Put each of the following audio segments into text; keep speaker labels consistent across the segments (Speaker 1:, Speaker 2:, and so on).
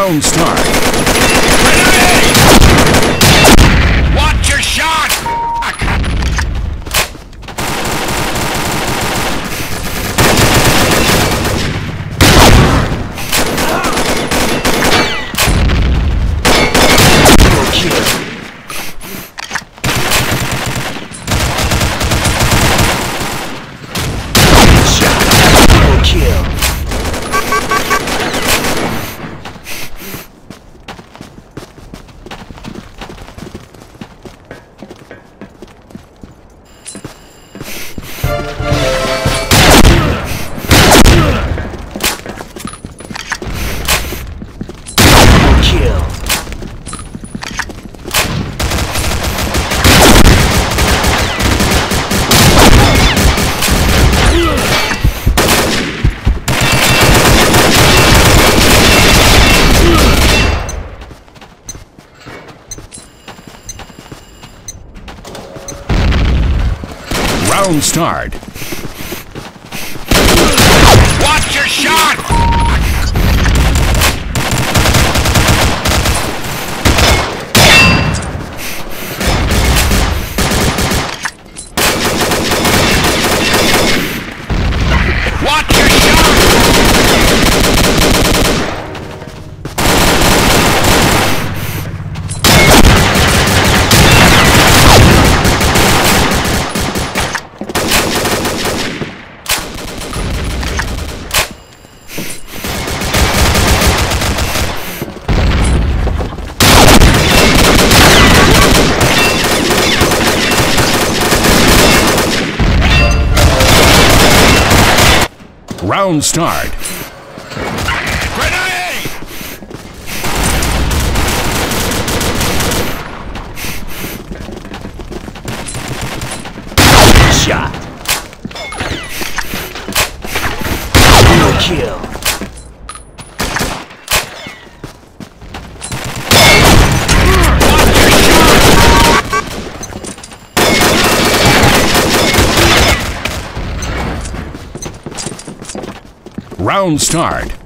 Speaker 1: Round start.
Speaker 2: Watch your shot!
Speaker 3: Kill.
Speaker 1: Round start.
Speaker 2: Watch your shot! Watch your shot!
Speaker 1: Round start.
Speaker 2: Grenade!
Speaker 3: Shot.
Speaker 1: Round start.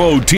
Speaker 1: Bravo team.